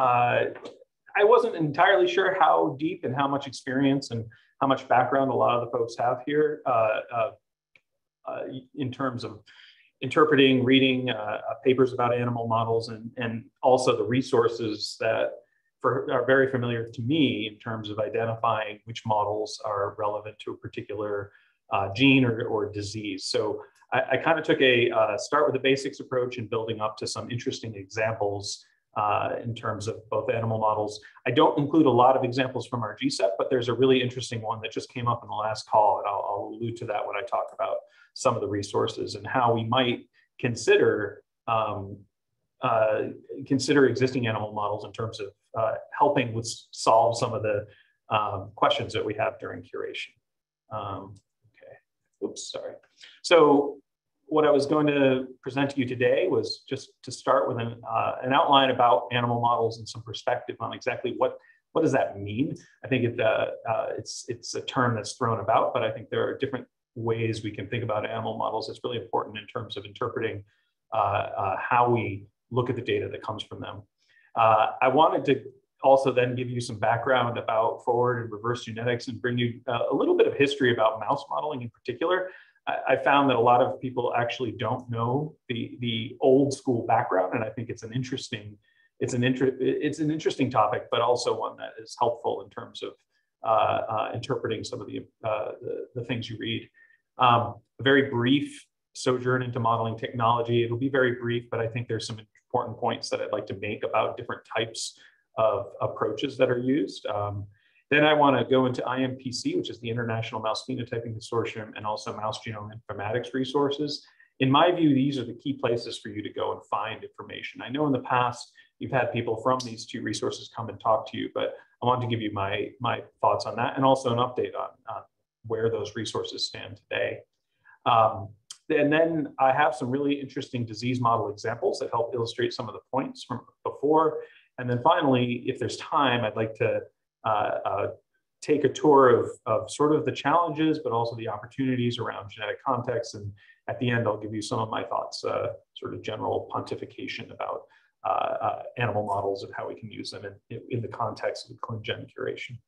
uh, I wasn't entirely sure how deep and how much experience and how much background a lot of the folks have here uh, uh, uh in terms of interpreting, reading uh, papers about animal models, and, and also the resources that for, are very familiar to me in terms of identifying which models are relevant to a particular uh, gene or, or disease. So I, I kind of took a uh, start with the basics approach and building up to some interesting examples uh, in terms of both animal models. I don't include a lot of examples from our GCEP, but there's a really interesting one that just came up in the last call, and I'll, I'll allude to that when I talk about some of the resources and how we might consider um, uh, consider existing animal models in terms of uh, helping with solve some of the um, questions that we have during curation. Um, okay, oops, sorry. So what I was going to present to you today was just to start with an, uh, an outline about animal models and some perspective on exactly what what does that mean. I think it, uh, uh, it's it's a term that's thrown about, but I think there are different ways we can think about animal models. It's really important in terms of interpreting uh, uh, how we look at the data that comes from them. Uh, I wanted to also then give you some background about forward and reverse genetics and bring you a little bit of history about mouse modeling in particular. I, found that a lot of people actually don't know the the old school background, and I think it's an interesting it's an inter- it's an interesting topic, but also one that is helpful in terms of uh, uh, interpreting some of the, uh, the, the things you read. Um, a very brief sojourn into modeling technology. It'll be very brief, but I think there's some important points that I'd like to make about different types of approaches that are used. Um, then I want to go into IMPC, which is the International Mouse Phenotyping Consortium, and also Mouse Genome Informatics resources. In my view, these are the key places for you to go and find information. I know in the past you've had people from these two resources come and talk to you, but I want to give you my, my thoughts on that and also an update on, on where those resources stand today. Um, and then I have some really interesting disease model examples that help illustrate some of the points from before. And then finally, if there's time, I'd like to take a tour of, of sort of the challenges, but also the opportunities around genetic context. And at the end, I'll give you some of my thoughts, uh, sort of general pontification about uh, uh, animal models and how we can use them in, in the context of ClinGen curation.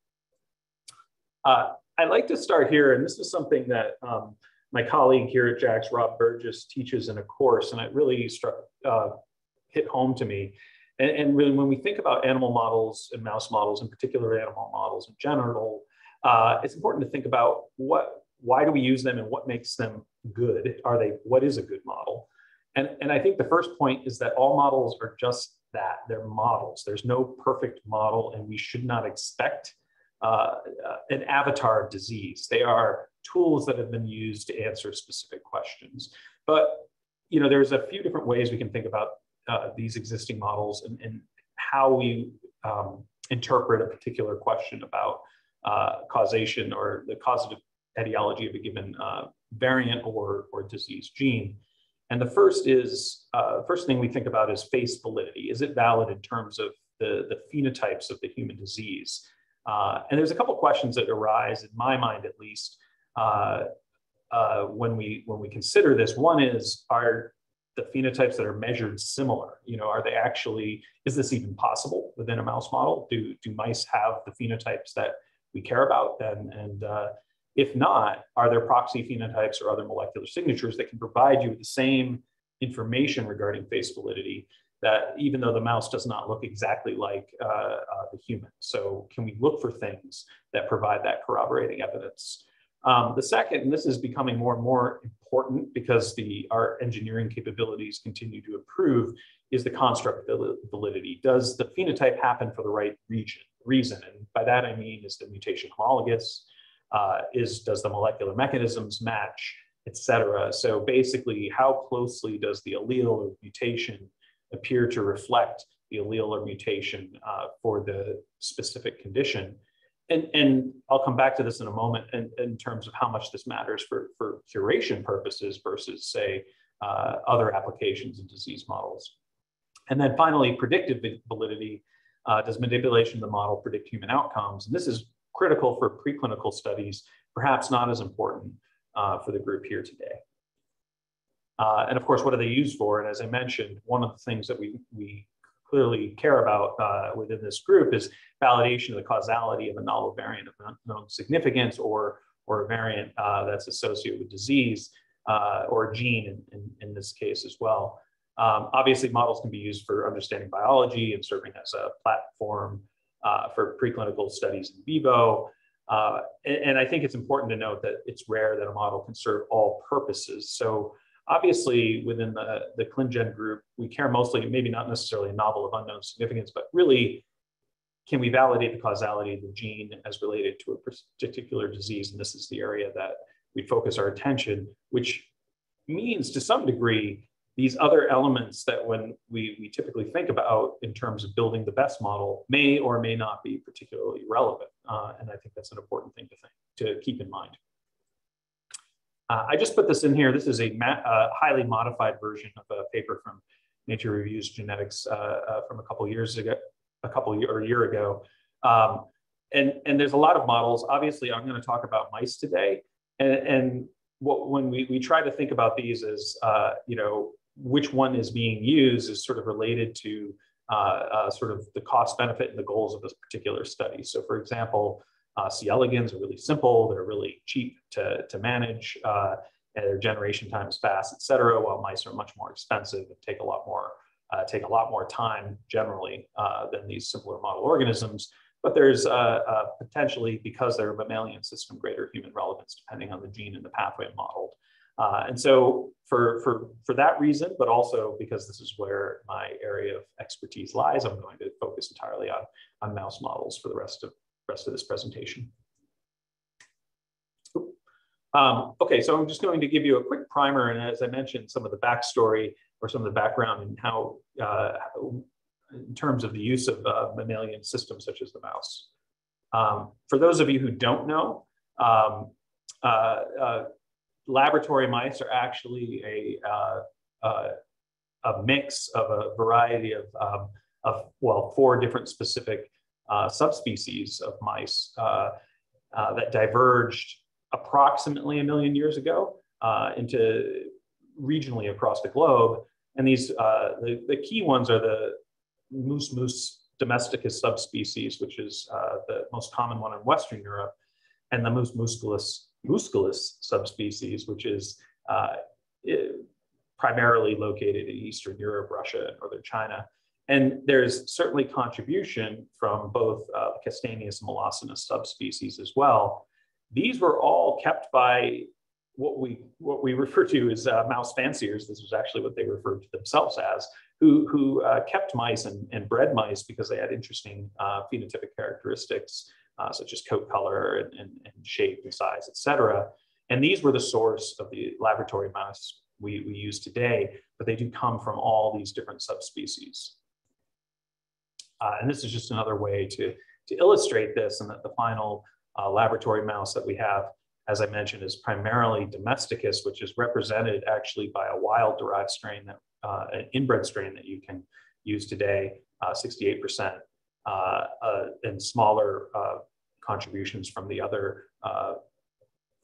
Uh, I'd like to start here, and this is something that um, my colleague here at JAX, Rob Burgess, teaches in a course, and it really struck, hit home to me. And, and really, when we think about animal models and mouse models, in particular animal models in general, uh, it's important to think about what, why do we use them and what makes them good? Are they, what is a good model? And, and I think the first point is that all models are just that, they're models. There's no perfect model and we should not expect uh, an avatar of disease. They are tools that have been used to answer specific questions. But you know, there's a few different ways we can think about uh, these existing models and, and how we um, interpret a particular question about uh, causation or the causative etiology of a given uh, variant or, or disease gene. And the first is, uh, first thing we think about is face validity. Is it valid in terms of the, the phenotypes of the human disease? Uh, and there's a couple questions that arise, in my mind at least, uh, uh, when we when we consider this. One is, are the phenotypes that are measured similar? You know, are they actually, is this even possible within a mouse model? Do, do mice have the phenotypes that we care about? And, and uh, if not, are there proxy phenotypes or other molecular signatures that can provide you with the same information regarding face validity that even though the mouse does not look exactly like uh, uh, the human. So can we look for things that provide that corroborating evidence? Um, the second, and this is becoming more and more important because the our engineering capabilities continue to improve, is the construct validity. Does the phenotype happen for the right region, reason? And by that I mean, is the mutation homologous? Uh, is does the molecular mechanisms match, et cetera? So basically, how closely does the allele or mutation appear to reflect the allele or mutation uh, for the specific condition? And, and I'll come back to this in a moment in, in terms of how much this matters for, for curation purposes versus, say, uh, other applications in disease models. And then finally, predictive validity. Uh, does manipulation of the model predict human outcomes? And this is critical for preclinical studies, perhaps not as important uh, for the group here today. Uh, and of course, what are they used for? And as I mentioned, one of the things that we, we clearly care about uh, within this group is validation of the causality of a novel variant of unknown significance or, or a variant uh, that's associated with disease uh, or gene in, in, in, this case as well. Um, obviously, models can be used for understanding biology and serving as a platform uh, for preclinical studies in vivo. Uh, and, and, I think it's important to note that it's rare that a model can serve all purposes. So obviously within the, the ClinGen group, we care mostly, maybe not necessarily a novel of unknown significance, but really can we validate the causality of the gene as related to a particular disease? And this is the area that we focus our attention, which means to some degree, these other elements that when we, we typically think about in terms of building the best model may or may not be particularly relevant. Uh, and I think that's an important thing to think, to keep in mind. Uh, I just put this in here. This is a uh, highly modified version of a paper from Nature Reviews Genetics uh, uh from a couple years ago, a couple year, or a year ago. Um, and, and there's a lot of models. Obviously, I'm going to talk about mice today. And, and what, when we, we try to think about these as, uh, you know, which one is being used is sort of related to uh, sort of the cost benefit and the goals of this particular study. So for example, uh, C. elegans are really simple, they're really cheap to, to manage, uh, and their generation time is fast, et cetera, while mice are much more expensive and take a lot more, uh, take a lot more time generally uh, than these simpler model organisms. But there's uh, uh, potentially, because they're a mammalian system, greater human relevance depending on the gene and the pathway modeled. and so for, for, for that reason, but also because this is where my area of expertise lies, I'm going to focus entirely on, on mouse models for the rest of rest of this presentation. Um, okay, so I'm just going to give you a quick primer, and as I mentioned, some of the backstory or some of the background and how, uh, in terms of the use of uh, mammalian systems such as the mouse. Um, for those of you who don't know, um, uh, uh laboratory mice are actually a, uh, uh, a mix of a variety of, um, of, well, four different specific subspecies of mice uh, uh, that diverged approximately a million years ago uh, into regionally across the globe. And these, uh, the, the key ones are the Mus mus domesticus subspecies, which is the most common one in Western Europe, and the Mus musculus musculus subspecies, which is primarily located in Eastern Europe, Russia, and Northern China. And there's certainly contribution from both uh, Castaneus molossinus subspecies as well. These were all kept by what we what we refer to as uh, mouse fanciers. This was actually what they referred to themselves as, who who uh, kept mice and, and bred mice because they had interesting uh, phenotypic characteristics uh, such as coat color and, and, and shape and size, etc. And these were the source of the laboratory mouse we, we use today, but they do come from all these different subspecies. Uh, and this is just another way to, to illustrate this and that the final uh, laboratory mouse that we have, as I mentioned, is primarily domesticus, which is represented actually by a wild derived strain, that uh, an inbred strain that you can use today, 68%, uh, uh, uh, and smaller contributions from the other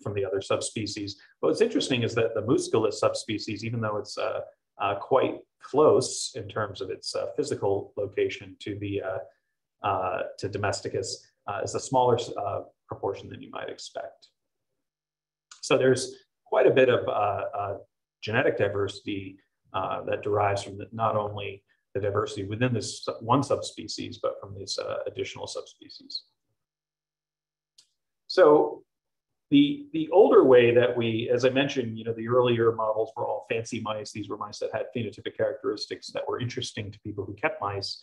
from the other subspecies. But what's interesting is that the musculus subspecies, even though it's uh, quite close in terms of its uh, physical location to the uh, uh, to domesticus is a smaller proportion than you might expect. So there's quite a bit of genetic diversity that derives from the, not only the diversity within this one subspecies, but from these additional subspecies. So the, the older way that we, as I mentioned, you know, the earlier models were all fancy mice. These were mice that had phenotypic characteristics that were interesting to people who kept mice.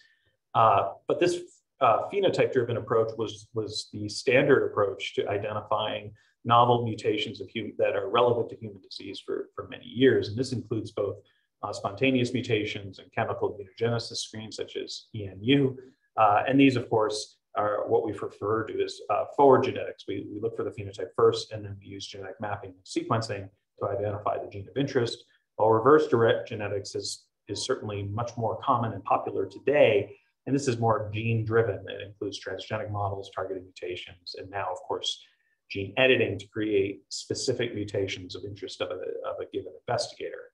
Uh, but this uh, phenotype-driven approach was, was the standard approach to identifying novel mutations of human, that are relevant to human disease for, for many years. And this includes both uh, spontaneous mutations and chemical mutagenesis screens such as EMU. Uh, and these, of course, are what we refer to as uh, forward genetics. We, we look for the phenotype first, and then we use genetic mapping and sequencing to identify the gene of interest. While reverse direct genetics is, is certainly much more common and popular today, and this is more gene driven. It includes transgenic models, targeted mutations, and now, of course, gene editing to create specific mutations of interest of a, of a given investigator.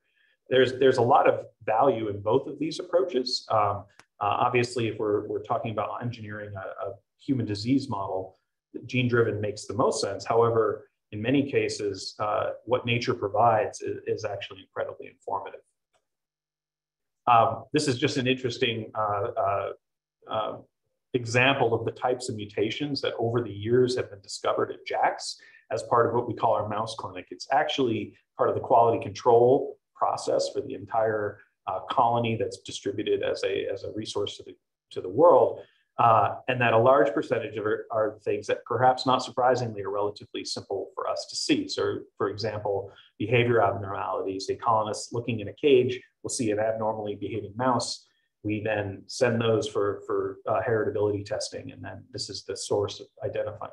There's, there's a lot of value in both of these approaches. Um, obviously, if we're, we're talking about engineering a, a human disease model, gene driven makes the most sense. However, in many cases, uh, what nature provides is, is, actually incredibly informative. Um, this is just an interesting uh, uh, uh example of the types of mutations that over the years have been discovered at JAX as part of what we call our mouse clinic. It's actually part of the quality control process for the entire uh, colony that's distributed as a, as a resource to the, to the world. Uh, and that a large percentage of it are things that perhaps not surprisingly are relatively simple for us to see. So for example, behavior abnormalities, a colonist looking in a cage will see an abnormally behaving mouse. We then send those for, for uh, heritability testing. And then this is the source of identify,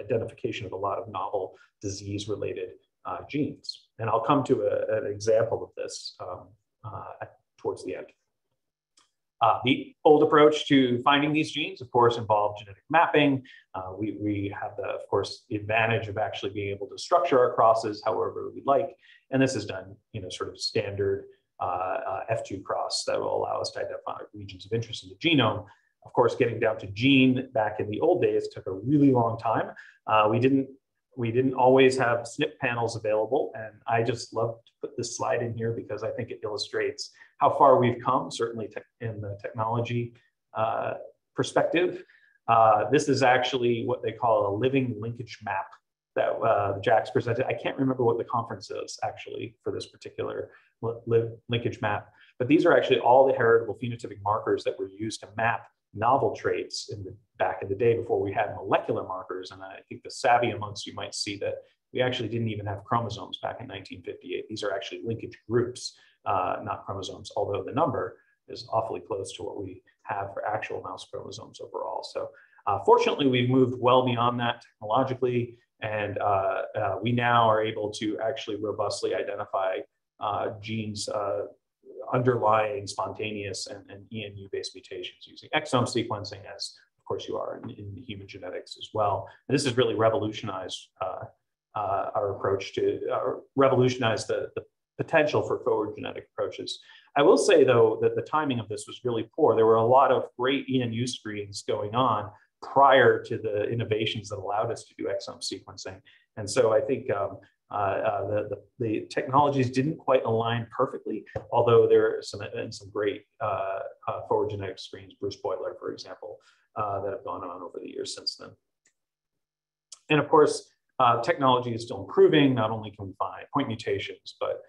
identification of a lot of novel disease related uh, genes. And I'll come to a, an example of this um, towards the end. Uh, the old approach to finding these genes, of course, involved genetic mapping. Uh, we, we have the, of course, the advantage of actually being able to structure our crosses however we like. And this is done, you know, sort of standard uh, uh F2 cross that will allow us to identify regions of interest in the genome. Of course, getting down to gene back in the old days took a really long time. Uh, we didn't we didn't always have SNP panels available. And I just love to put this slide in here because I think it illustrates how far we've come, certainly in the technology uh, perspective. Uh, this is actually what they call a living linkage map that uh, JAX presented. I can't remember what the conference is actually for this particular live linkage map, but these are actually all the heritable phenotypic markers that were used to map novel traits in the back in the day before we had molecular markers. And I think the savvy amongst you might see that we actually didn't even have chromosomes back in 1958. These are actually linkage groups, uh, not chromosomes, although the number is awfully close to what we have for actual mouse chromosomes overall. So uh, fortunately, we've moved well beyond that technologically, and uh, uh we now are able to actually robustly identify uh, genes uh, underlying spontaneous and, and ENU-based mutations using exome sequencing, as of course you are in, in human genetics as well. And this has really revolutionized uh, uh, our approach to uh, revolutionize the, the potential for forward genetic approaches. I will say though that the timing of this was really poor. There were a lot of great ENU screens going on prior to the innovations that allowed us to do exome sequencing. And so I think um, the, the, the, technologies didn't quite align perfectly, although there are some, and some great uh, uh, forward genetic screens, Bruce Beutler, for example, uh, that have gone on over the years since then. And of course, uh, technology is still improving. Not only can we find point mutations, but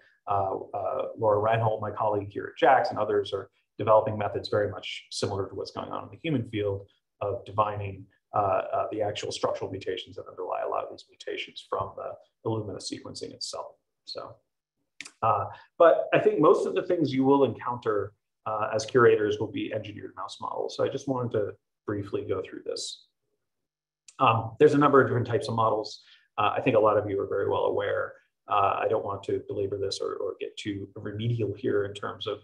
Laura Reinhold, my colleague here at JAX, and others are developing methods very much similar to what's going on in the human field of divining uh, uh, the actual structural mutations that underlie a lot of these mutations from the Illumina sequencing itself. So, uh, but I think most of the things you will encounter uh, as curators will be engineered mouse models. So I just wanted to briefly go through this. Um, there's a number of different types of models. Uh, I think a lot of you are very well aware. Uh, I don't want to belabor this or, or, get too remedial here in terms of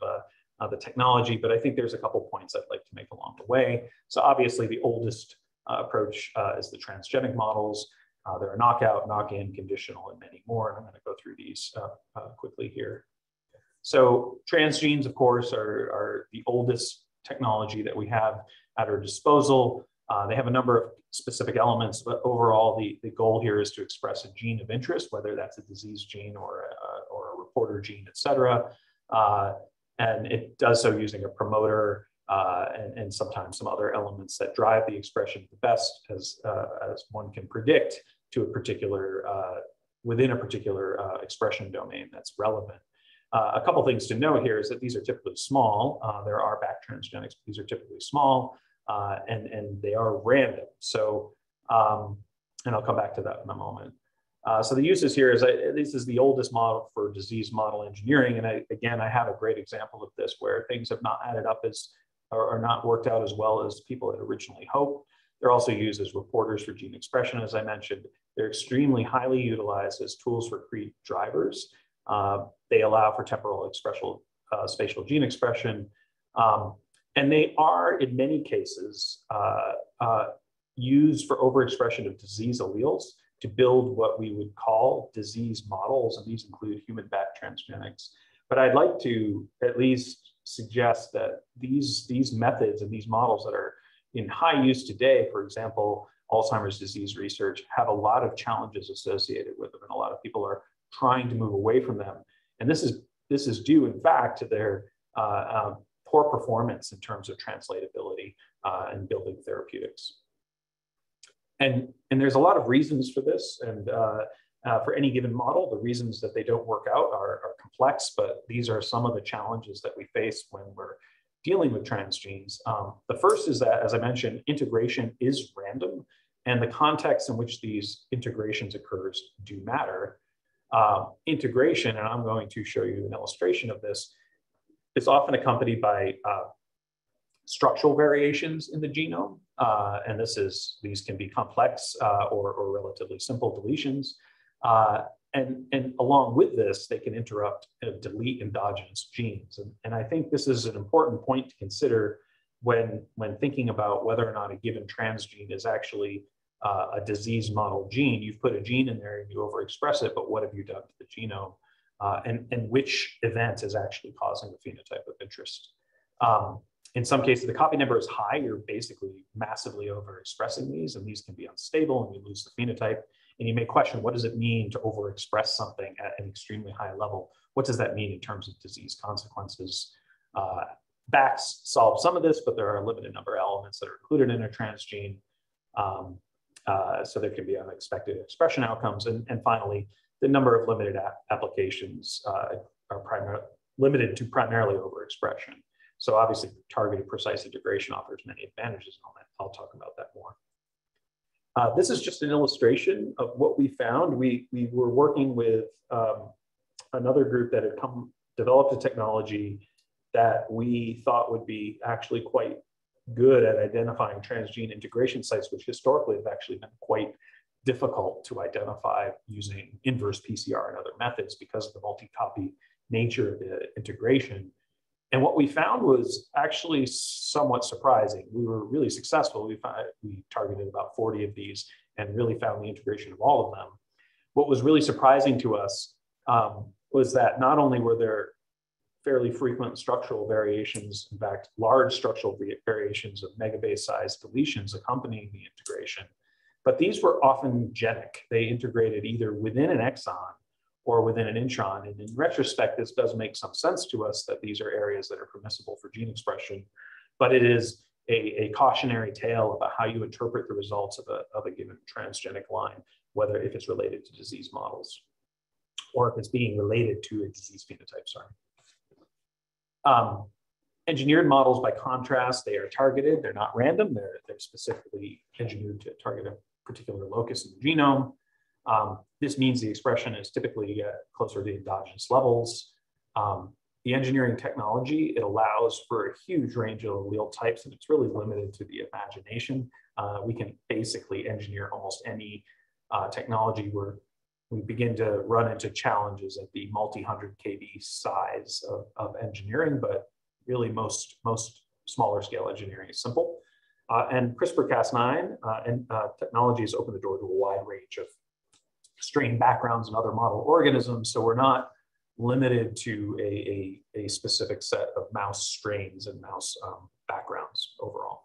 the technology, but I think there's a couple points I'd like to make along the way. So obviously the oldest uh, approach uh, is the transgenic models. Uh, there are knockout, knock-in, conditional, and many more. And I'm going to go through these quickly here. So transgenes, of course, are, are the oldest technology that we have at our disposal. Uh, they have a number of specific elements, but overall, the, the goal here is to express a gene of interest, whether that's a disease gene or a, or a reporter gene, et cetera. Uh, and it does so using a promoter uh, and, and, sometimes some other elements that drive the expression the best as, uh, as one can predict to a particular, uh, within a particular uh, expression domain that's relevant. Uh, a couple things to note here is that these are typically small. Uh, there are back transgenics, but these are typically small and, and they are random. So, um, and I'll come back to that in a moment. Uh, so the uses here is I, this is the oldest model for disease model engineering. And I, again, I have a great example of this where things have not added up as are, not worked out as well as people had originally hoped. They're also used as reporters for gene expression, as I mentioned. They're extremely highly utilized as tools for CRE drivers. Uh, they allow for temporal expression, uh, spatial gene expression. Um, and they are, in many cases, uh, uh, used for overexpression of disease alleles to build what we would call disease models. And these include human back transgenics. But I'd like to at least suggest that these, these methods and these models that are in high use today, for example, Alzheimer's disease research, have a lot of challenges associated with them, and a lot of people are trying to move away from them. And this is this is due, in fact, to their uh, uh, poor performance in terms of translatability uh, and building therapeutics. And, and there's a lot of reasons for this. And uh, for any given model, the reasons that they don't work out are, are complex, but these are some of the challenges that we face when we're dealing with transgenes. Um, the first is that, as I mentioned, integration is random, and the context in which these integrations occurs do matter. Uh, integration, and I'm going to show you an illustration of this, is often accompanied by uh, structural variations in the genome. Uh, and this is, these can be complex uh, or, or, relatively simple deletions. Uh, and, and along with this, they can interrupt and delete endogenous genes. And, and I think this is an important point to consider when, when thinking about whether or not a given transgene is actually uh, a disease model gene. You've put a gene in there and you overexpress it, but what have you done to the genome? Uh, and, and which event is actually causing the phenotype of interest? Um, in some cases, the copy number is high. You're basically massively overexpressing these, and these can be unstable, and you lose the phenotype. And you may question, what does it mean to overexpress something at an extremely high level? What does that mean in terms of disease consequences? Uh, BACs solve some of this, but there are a limited number of elements that are included in a transgene. Um, uh, so there can be unexpected expression outcomes. And, and finally, the number of limited applications uh, are limited to primarily overexpression. So obviously targeted precise integration offers many advantages that. I'll talk about that more. Uh, this is just an illustration of what we found. We, we were working with um, another group that had come developed a technology that we thought would be actually quite good at identifying transgene integration sites, which historically have actually been quite difficult to identify using inverse PCR and other methods because of the multi-copy nature of the integration. And what we found was actually somewhat surprising. We were really successful. We, found, we targeted about 40 of these and really found the integration of all of them. What was really surprising to us um, was that not only were there fairly frequent structural variations, in fact, large structural variations of megabase size deletions accompanying the integration, but these were often genic. They integrated either within an exon or within an intron. And in retrospect, this does make some sense to us that these are areas that are permissible for gene expression, but it is a, a cautionary tale about how you interpret the results of a, of a given transgenic line, whether if it's related to disease models or if it's being related to a disease phenotype, sorry. Um, engineered models, by contrast, they are targeted. They're not random. They're, they're specifically engineered to target a particular locus in the genome. Um, this means the expression is typically uh, closer to endogenous levels. Um, the engineering technology, it allows for a huge range of allele types and it's really limited to the imagination. Uh, we can basically engineer almost any uh, technology where we begin to run into challenges at the multi-hundred KB size of, of engineering, but really most, most smaller scale engineering is simple. Uh, and CRISPR-Cas9 uh, and uh, technologies open the door to a wide range of strain backgrounds and other model organisms. So we're not limited to a, a, a specific set of mouse strains and mouse um, backgrounds overall.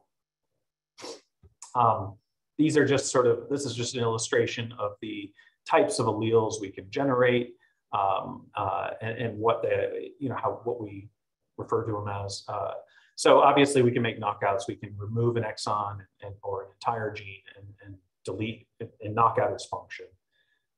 Um, these are just sort of, this is just an illustration of the types of alleles we can generate um, uh, and, and, what the, you know, how, what we refer to them as. Uh, so obviously we can make knockouts, we can remove an exon and, or an entire gene and, and delete and knock out its function.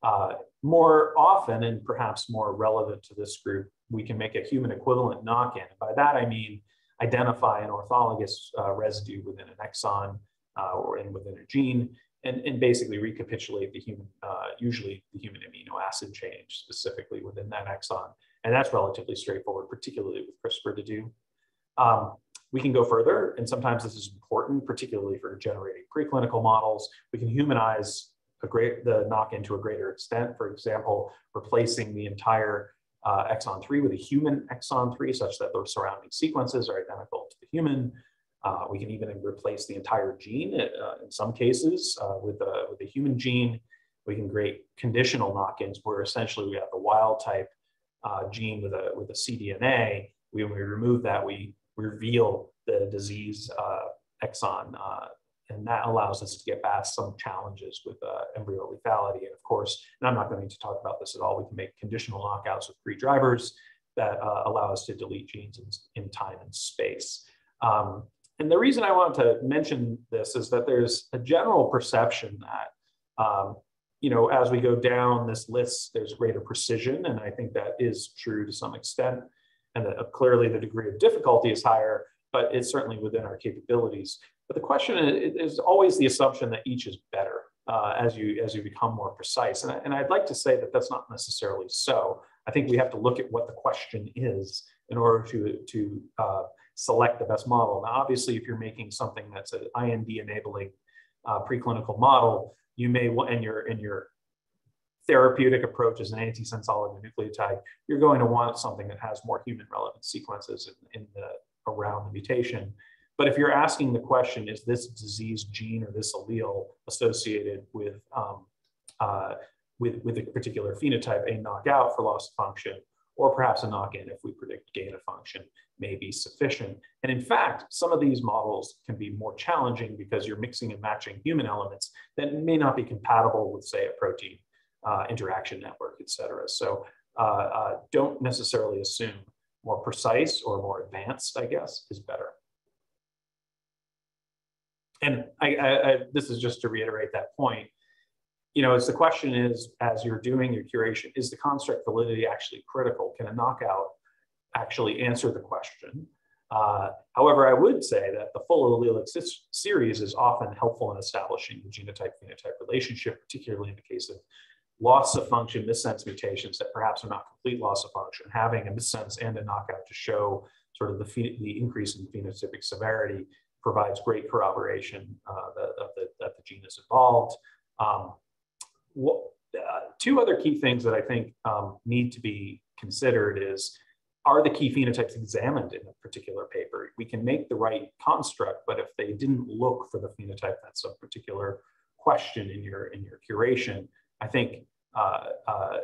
Uh, more often, and perhaps more relevant to this group, we can make a human equivalent knock-in. By that I mean identify an orthologous uh, residue within an exon uh, or in within a gene, and, and basically recapitulate the human, uh, usually the human amino acid change specifically within that exon. And that's relatively straightforward, particularly with CRISPR to do. Um, we can go further, and sometimes this is important, particularly for generating preclinical models. We can humanize a great the knock into a greater extent. For example, replacing the entire uh, exon 3 with a human exon 3 such that the surrounding sequences are identical to the human. Uh, we can even replace the entire gene uh, in some cases uh, with, a, with a human gene. We can create conditional knock-ins where essentially we have the wild type uh, gene with a, with a cDNA when we remove that, we reveal the disease uh, exon, and that allows us to get past some challenges with uh, embryo lethality. And of course, and I'm not going to talk about this at all, we can make conditional knockouts with free drivers that uh, allow us to delete genes in, in time and space. Um, and the reason I wanted to mention this is that there's a general perception that, um, you know, as we go down this list, there's greater precision. And I think that is true to some extent. And that, uh, clearly the degree of difficulty is higher, but it's certainly within our capabilities. But the question is, is always the assumption that each is better uh, as, you, as you become more precise. And, and I'd like to say that that's not necessarily so. I think we have to look at what the question is in order to, to uh, select the best model. Now, obviously, if you're making something that's an IND enabling uh, preclinical model, you may and your, and your therapeutic approach is an antisense oligonucleotide, you're going to want something that has more human relevant sequences in, in the, around the mutation. But if you're asking the question, is this disease gene or this allele associated with, um, uh, with, with a particular phenotype, a knockout for loss of function, or perhaps a knock-in if we predict gain of function may be sufficient. And in fact, some of these models can be more challenging because you're mixing and matching human elements that may not be compatible with, say, a protein uh, interaction network, et cetera. So uh, uh, don't necessarily assume more precise or more advanced, I guess, is better. And I, I, I, this is just to reiterate that point. You know, it's the question is, as you're doing your curation, is the construct validity actually critical? Can a knockout actually answer the question? Uh, however, I would say that the full allelic series is often helpful in establishing the genotype-phenotype relationship, particularly in the case of loss of function missense mutations that perhaps are not complete loss of function, having a missense and a knockout to show sort of the, the increase in phenotypic severity provides great corroboration uh, that, the, that the gene is involved. Um, what, uh, two other key things that I think um, need to be considered is, are the key phenotypes examined in a particular paper? We can make the right construct, but if they didn't look for the phenotype that's a particular question in your, in your curation, I think uh, uh,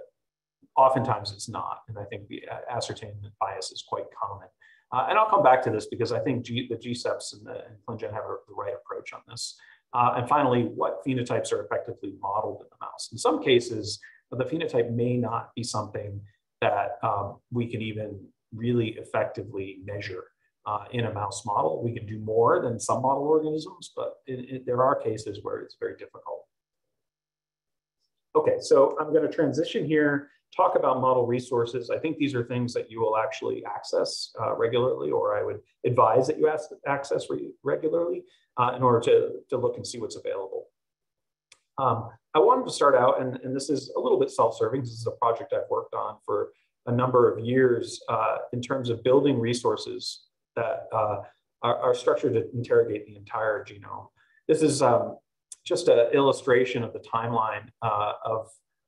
oftentimes it's not. And I think the ascertainment bias is quite common. Uh, and I'll come back to this because I think G, the GCEPs and, the, ClinGen have a, the right approach on this. Uh, and finally, what phenotypes are effectively modeled in the mouse? In some cases, the phenotype may not be something that um, we can even really effectively measure uh, in a mouse model. We can do more than some model organisms, but it, it, there are cases where it's very difficult. Okay, so I'm going to transition here, talk about model resources. I think these are things that you will actually access uh, regularly, or I would advise that you access re regularly uh, in order to, to look and see what's available. Um, I wanted to start out, and, and this is a little bit self-serving. This is a project I've worked on for a number of years uh, in terms of building resources that uh, are, are, structured to interrogate the entire genome. This is um, just an illustration of the timeline uh, of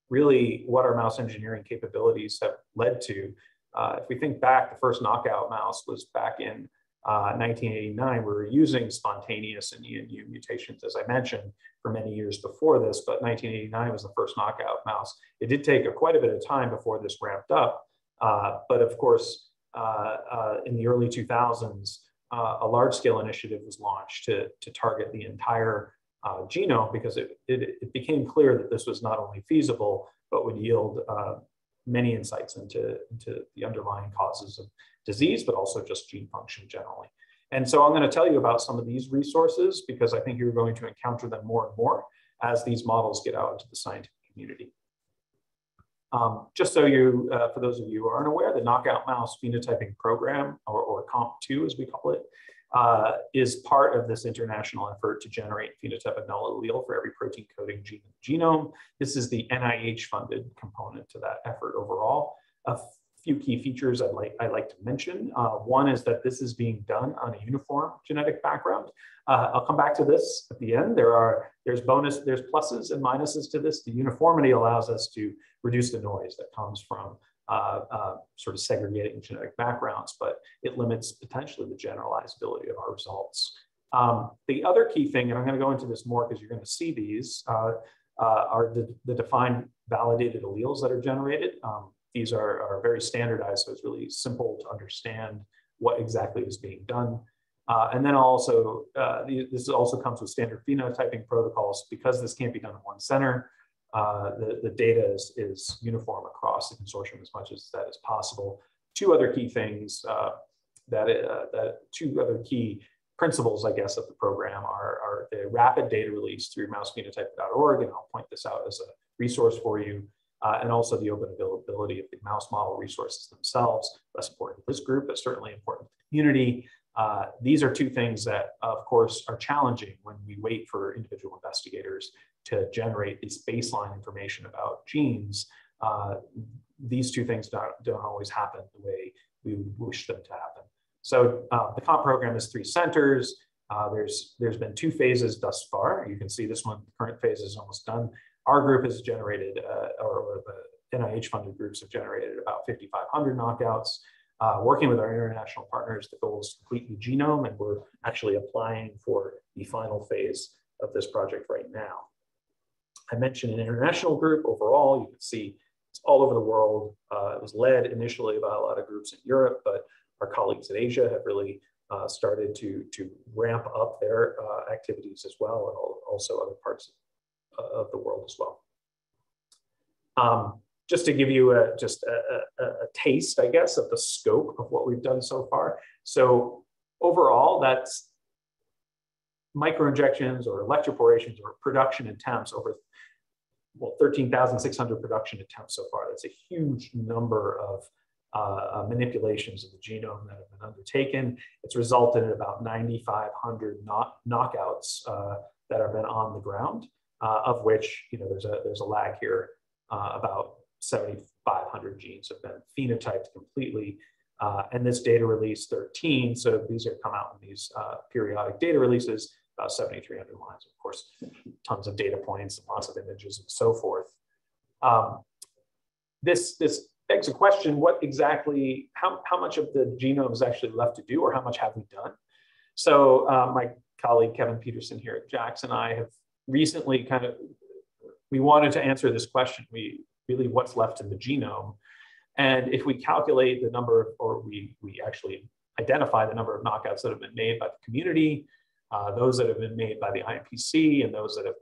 really what our mouse engineering capabilities have led to. Uh, if we think back, the first knockout mouse was back in uh, 1989. We were using spontaneous and ENU mutations, as I mentioned, for many years before this, but 1989 was the first knockout mouse. It did take a, quite a bit of time before this ramped up, uh, but of course, uh, uh, in the early 2000s, a large-scale initiative was launched to, to target the entire uh, genome because it, it, it, became clear that this was not only feasible, but would yield uh, many insights into, into the underlying causes of disease, but also just gene function generally. And so I'm going to tell you about some of these resources because I think you're going to encounter them more and more as these models get out into the scientific community. Um, just so you, uh, for those of you who aren't aware, the knockout mouse phenotyping program, or, or COMP2 as we call it, uh, is part of this international effort to generate phenotypic null allele for every protein coding gene in the genome. This is the NIH funded component to that effort overall. A few key features I'd like, I'd like to mention. Uh, one is that this is being done on a uniform genetic background. Uh, I'll come back to this at the end. There are, there's bonus, there's pluses and minuses to this. The uniformity allows us to reduce the noise that comes from uh, uh, sort of segregating genetic backgrounds, but it limits potentially the generalizability of our results. Um, the other key thing, and I'm going to go into this more because you're going to see these, uh, uh, are the, the, defined validated alleles that are generated. Um, these are, are very standardized, so it's really simple to understand what exactly is being done. Uh, and then also, uh, this also comes with standard phenotyping protocols. Because this can't be done in one center, uh, the, the data is, is uniform across the consortium as much as that is possible. Two other key things uh, that, uh, that two other key principles, I guess, of the program are, are the rapid data release through mousephenotype.org, and I'll point this out as a resource for you, uh, and also the open availability of the mouse model resources themselves. Less important to this group, but certainly important to the community. Uh, these are two things that, of course, are challenging when we wait for individual investigators to generate this baseline information about genes. Uh, these two things don't, don't always happen the way we wish them to happen. So uh, the COMP program is three centers. Uh, there's, there's been two phases thus far. You can see this one, the current phase is almost done. Our group has generated, uh, or, the NIH funded groups have generated about 5,500 knockouts. Uh, working with our international partners, the goal is to complete the genome, and we're actually applying for the final phase of this project right now. I mentioned an international group overall. You can see it's all over the world. Uh, it was led initially by a lot of groups in Europe, but our colleagues in Asia have really uh, started to, to ramp up their uh, activities as well, and also other parts of the world as well. Um, just to give you a, just a, a, a, taste, I guess, of the scope of what we've done so far. So overall, that's microinjections or electroporations or production attempts over well 13,600 production attempts so far. That's a huge number of uh, uh, manipulations of the genome that have been undertaken. It's resulted in about 9,500 knock knockouts uh, that have been on the ground, uh, of which you know there's a there's a lag here. Uh, about 7,500 genes have been phenotyped completely. Uh, and this data release 13, so these are come out in these periodic data releases, about 7,300 lines, of course, tons of data points, lots of images and so forth. Um, this, this begs a question, what exactly, how, how much of the genome is actually left to do or how much have we done? So uh, my colleague Kevin Peterson here at JAX and I have recently kind of, we wanted to answer this question, we really what's left in the genome. And if we calculate the number, or we, we actually identify the number of knockouts that have been made by the community, uh, those that have been made by the IMPC and those that have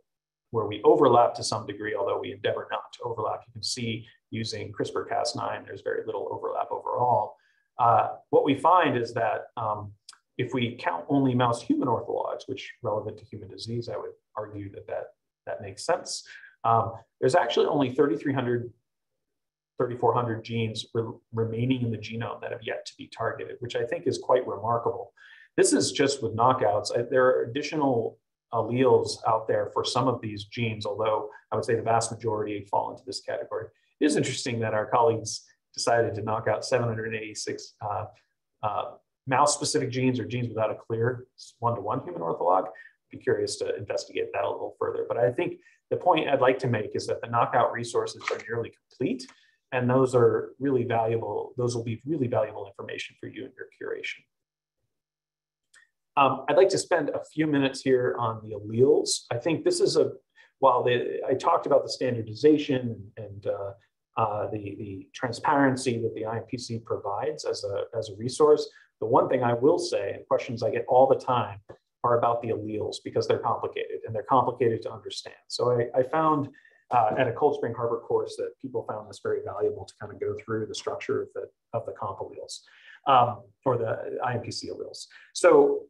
where we overlap to some degree, although we endeavor not to overlap. You can see using CRISPR-Cas9, there's very little overlap overall. Uh, what we find is that um, if we count only mouse human orthologs, which relevant to human disease, I would argue that that, that makes sense. Um, there's actually only 3,300, 3,400 genes re remaining in the genome that have yet to be targeted, which I think is quite remarkable. This is just with knockouts. There are additional alleles out there for some of these genes, although I would say the vast majority fall into this category. It is interesting that our colleagues decided to knock out 786 uh, uh, mouse-specific genes or genes without a clear one-to-one -one human ortholog. I'd be curious to investigate that a little further. But I think the point I'd like to make is that the knockout resources are nearly complete, and those are really valuable. Those will be really valuable information for you in your curation. Um, I'd like to spend a few minutes here on the alleles. I think this is a, while the, I talked about the standardization and uh, uh, the, the transparency that the IMPC provides as a, as a resource, the one thing I will say, and questions I get all the time, are about the alleles because they're complicated and they're complicated to understand. So I, I found uh, at a Cold Spring Harbor course that people found this very valuable to kind of go through the structure of the, of the comp alleles um, or the IMPC alleles. So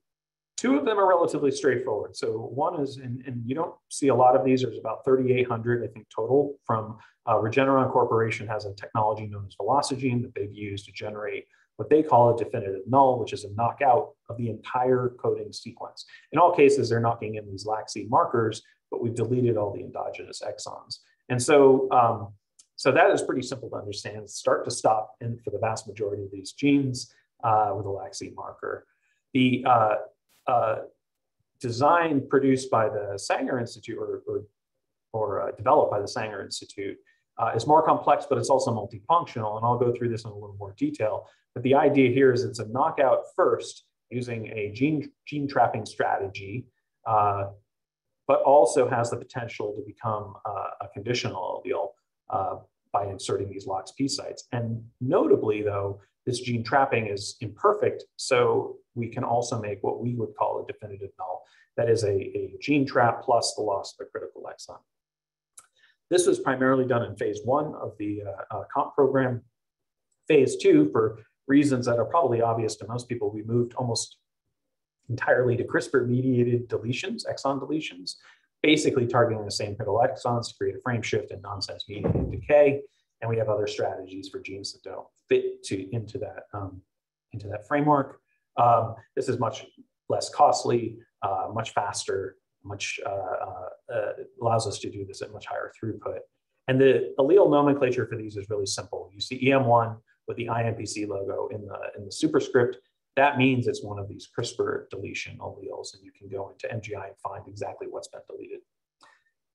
Two of them are relatively straightforward. So one is, and, and you don't see a lot of these, there's about 3,800, I think, total from uh, Regeneron Corporation has a technology known as Velocigene that they've used to generate what they call a definitive null, which is a knockout of the entire coding sequence. In all cases, they're knocking in these LAC-Z markers, but we've deleted all the endogenous exons. And so, um, so that is pretty simple to understand, start to stop in for the vast majority of these genes uh, with a LAC-Z marker. The uh, uh, design produced by the Sanger Institute or, or, or uh, developed by the Sanger Institute uh, is more complex, but it's also multifunctional. And I'll go through this in a little more detail. But the idea here is it's a knockout first using a gene, gene trapping strategy, uh, but also has the potential to become uh, a conditional allele by inserting these LOXP sites. And notably, though, this gene trapping is imperfect, so we can also make what we would call a definitive null. That is a, a gene trap plus the loss of a critical exon. This was primarily done in phase one of the uh, uh, COMP program. Phase two, for reasons that are probably obvious to most people, we moved almost entirely to CRISPR-mediated deletions, exon deletions, basically targeting the same critical exons to create a frame shift and nonsense-mediated decay. And we have other strategies for genes that don't fit to, into, that, um, into that framework. Um, this is much less costly, uh, much faster, much uh, uh, uh, allows us to do this at much higher throughput. And the allele nomenclature for these is really simple. You see EM1 with the IMPC logo in the, in the superscript. That means it's one of these CRISPR deletion alleles, and you can go into MGI and find exactly what's been deleted.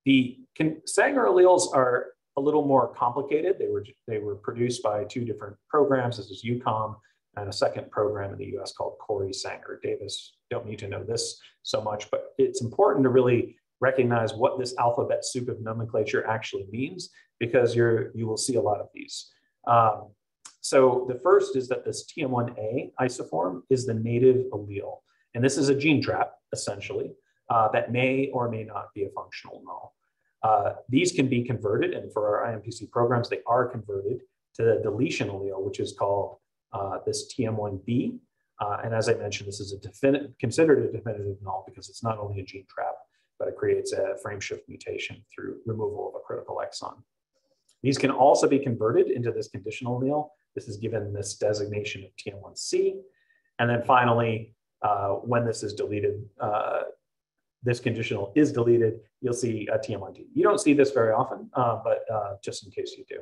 The Sanger alleles are a little more complicated. They were, they were produced by two different programs. This is UCOM and a second program in the US called Corey Sanger Davis. Don't need to know this so much, but it's important to really recognize what this alphabet soup of nomenclature actually means because you're, you will see a lot of these. Um, so the first is that this TM1A isoform is the native allele. And this is a gene trap, essentially, uh, that may or may not be a functional null. Uh, these can be converted, and for our IMPC programs, they are converted to the deletion allele, which is called uh, this TM1B. Uh, and as I mentioned, this is a considered a definitive null because it's not only a gene trap, but it creates a frame shift mutation through removal of a critical exon. These can also be converted into this conditional allele. This is given this designation of TM1C. And then finally, uh, when this is deleted, uh, this conditional is deleted, you'll see a TM1D. You don't see this very often, uh, but uh, just in case you do.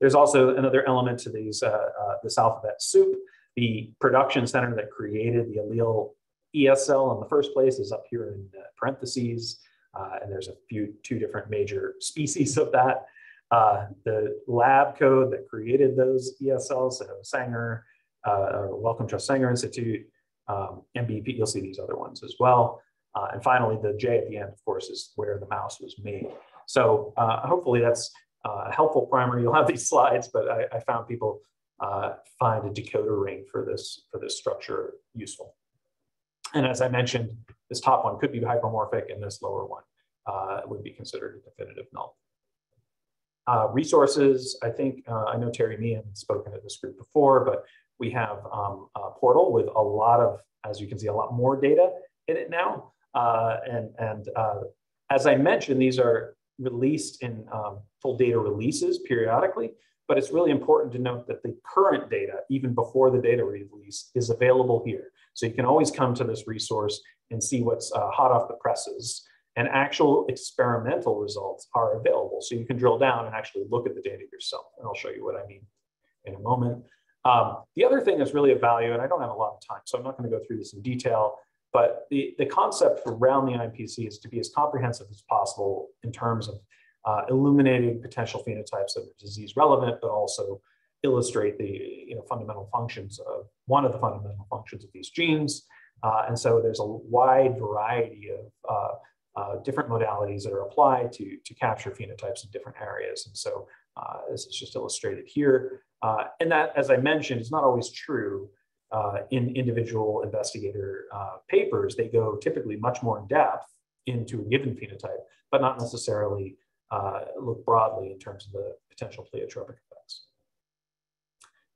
There's also another element to these, uh, uh, this alphabet soup. The production center that created the allele ESL in the first place is up here in parentheses. And there's a few, two different major species of that. Uh, the lab code that created those ESLs, so Sanger, uh, Wellcome Trust Sanger Institute, um, MBP, you'll see these other ones as well. Uh, and finally, the J at the end, of course, is where the mouse was made. So uh, hopefully that's uh, a helpful primer. You'll have these slides, but I, I found people uh, find a decoder ring for this, for this structure useful. And as I mentioned, this top one could be hypomorphic and this lower one would be considered a definitive null. Uh, resources, I think, uh, I know Terry Meehan had spoken at this group before, but we have um, a portal with a lot of, as you can see, a lot more data in it now. Uh, and and uh, as I mentioned, these are released in um, full data releases periodically, but it's really important to note that the current data, even before the data release, is available here. So you can always come to this resource and see what's uh, hot off the presses. And actual experimental results are available. So you can drill down and actually look at the data yourself. And I'll show you what I mean in a moment. Um, the other thing that's really of value, and I don't have a lot of time, so I'm not going to go through this in detail, but the, the concept around the IMPC is to be as comprehensive as possible in terms of uh, illuminating potential phenotypes that are disease relevant, but also illustrate the you know, fundamental functions of one of the fundamental functions of these genes. Uh, and so there's a wide variety of uh, uh, different modalities that are applied to, to capture phenotypes in different areas. And so uh, this is just illustrated here. Uh, and that, as I mentioned, is not always true uh, in individual investigator papers. They go typically much more in depth into a given phenotype, but not necessarily look broadly in terms of the potential pleiotropic.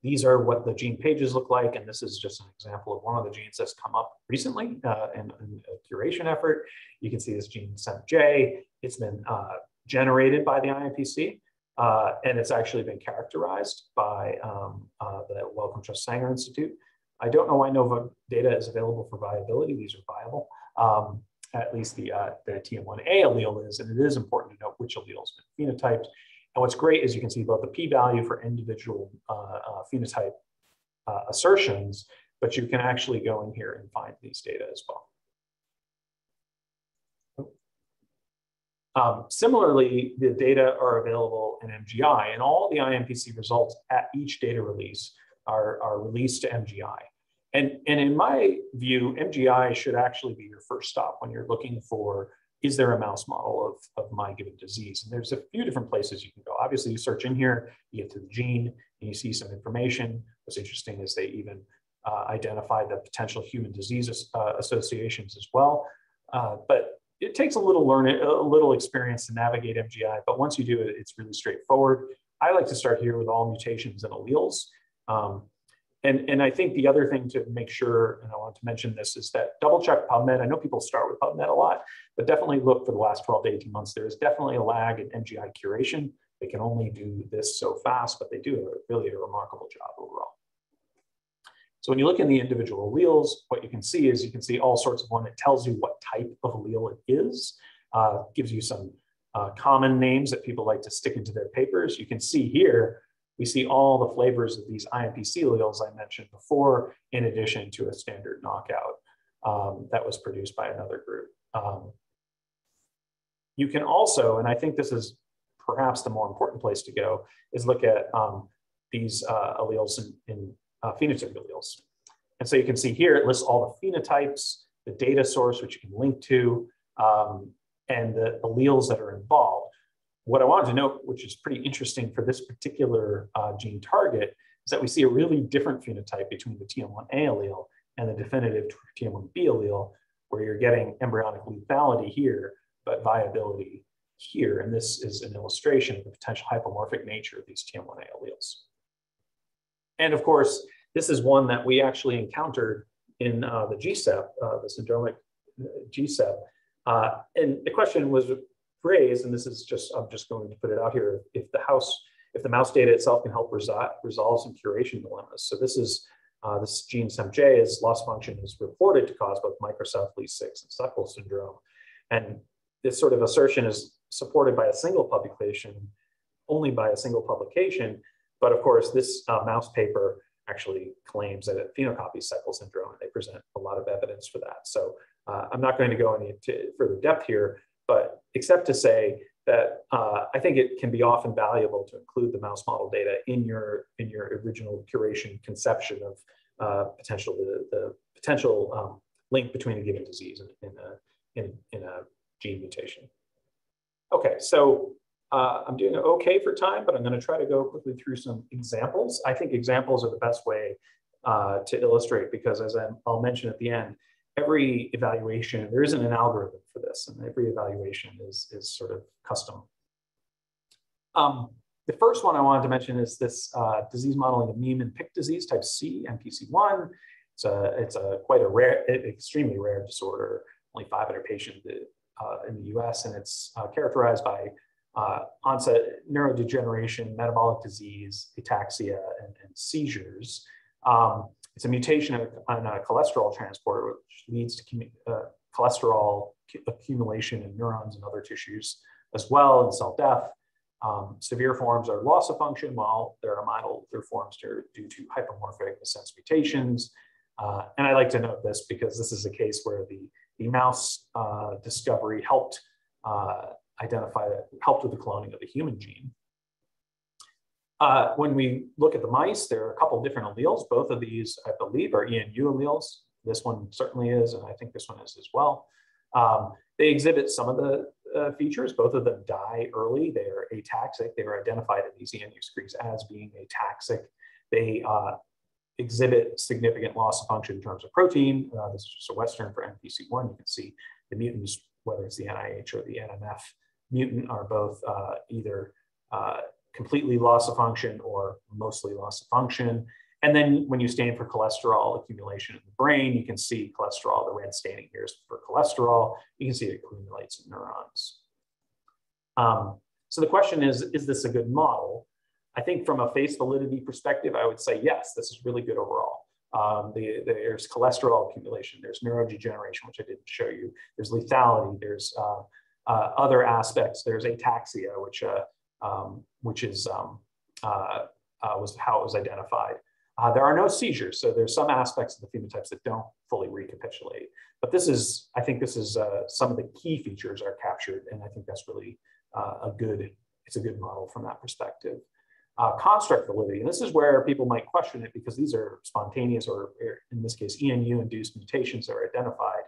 These are what the gene pages look like, and this is just an example of one of the genes that's come up recently uh, in, in, a curation effort. You can see this gene SEMPJ. It's been uh, generated by the IMPC, uh, and it's actually been characterized by um, uh, the Wellcome Trust Sanger Institute. I don't know why NOVA data is available for viability. These are viable. Um, at least the, uh, the TM1A allele is, and it is important to note which alleles been phenotyped and what's great is you can see both the p-value for individual uh, uh, phenotype uh, assertions, but you can actually go in here and find these data as well. Um, similarly, the data are available in MGI and all the IMPC results at each data release are, are released to MGI. And, and in my view, MGI should actually be your first stop when you're looking for is there a mouse model of, of my given disease? And there's a few different places you can go. Obviously, you search in here, you get to the gene, and you see some information. What's interesting is they even uh, identify the potential human disease uh, associations as well. Uh, but it takes a little learning, a little experience to navigate MGI, but once you do it, it's really straightforward. I like to start here with all mutations and alleles. Um, and, and I think the other thing to make sure, and I want to mention this, is that double check PubMed. I know people start with PubMed a lot, but definitely look for the last 12 to 18 months. There is definitely a lag in MGI curation. They can only do this so fast, but they do a, really a remarkable job overall. So when you look in the individual alleles, what you can see is you can see all sorts of one. It tells you what type of allele it is, uh, gives you some uh, common names that people like to stick into their papers. You can see here we see all the flavors of these IMPC alleles I mentioned before, in addition to a standard knockout um, that was produced by another group. Um, you can also, and I think this is perhaps the more important place to go, is look at um, these uh, alleles in, in uh, alleles. And so you can see here, it lists all the phenotypes, the data source, which you can link to, um, and the alleles that are involved what I wanted to note, which is pretty interesting for this particular uh, gene target, is that we see a really different phenotype between the TM1A allele and the definitive TM1B allele, where you're getting embryonic lethality here, but viability here. And this is an illustration of the potential hypomorphic nature of these TM1A alleles. And of course, this is one that we actually encountered in uh, the GSEP, uh, the syndromic GSEP. Uh, and the question was phrase, and this is just, I'm just going to put it out here, if the house, if the mouse data itself can help resolve, resolve some curation dilemmas. So this is, uh, this gene SEMJ is loss function is reported to cause both microcephaly 6 and Seppel syndrome. And this sort of assertion is supported by a single publication, only by a single publication. But of course, this uh, mouse paper actually claims that it phenocopies Seppel syndrome, and they present a lot of evidence for that. So uh, I'm not going to go any further depth here, but except to say that uh, I think it can be often valuable to include the mouse model data in your in your original curation conception of uh, potential the, the potential um, link between a given disease and in a in, in a gene mutation. Okay, so uh, I'm doing okay for time, but I'm going to try to go quickly through some examples. I think examples are the best way uh, to illustrate because, as i will mention at the end, every evaluation, there isn't an algorithm for this, and every evaluation is, is sort of custom. Um, the first one I wanted to mention is this uh, disease modeling of meme and pick disease type C, MPC1. It's a, it's a quite a rare, extremely rare disorder, only 500 patients uh, in the US, and it's uh, characterized by uh, onset neurodegeneration, metabolic disease, ataxia, and, and seizures. Um, it's a mutation on a cholesterol transporter, which leads to uh, cholesterol accumulation in neurons and other tissues as well, and cell death. Um, severe forms are loss of function, while there are milder forms due to hypomorphic sense mutations. Uh, and I like to note this because this is a case where the, the mouse uh, discovery helped uh, identify, helped with the cloning of the human gene. Uh, when we look at the mice, there are a couple different alleles. Both of these, I believe, are ENU alleles. This one certainly is, and I think this one is as well. Um, they exhibit some of the uh, features. Both of them die early. They are ataxic. They are identified in these ENU screens as being ataxic. They uh, exhibit significant loss of function in terms of protein. Uh, this is just a Western for NPC1. You can see the mutants, whether it's the NIH or the NMF mutant, are both uh, either uh, completely loss of function or mostly loss of function. And then when you stain for cholesterol accumulation in the brain, you can see cholesterol, the red staining here is for cholesterol. You can see it accumulates in neurons. Um, so the question is, is this a good model? I think from a face validity perspective, I would say, yes, this is really good overall. Um, the, the, there's cholesterol accumulation, there's neurodegeneration, which I didn't show you. There's lethality, there's uh, uh, other aspects. There's ataxia, which uh, um, which is um, uh, uh, was how it was identified. Uh, there are no seizures, so there's some aspects of the phenotypes that don't fully recapitulate. But this is, I think, this is uh, some of the key features are captured, and I think that's really uh, a good. It's a good model from that perspective. Uh, construct validity, and this is where people might question it because these are spontaneous or, in this case, ENU-induced mutations that are identified.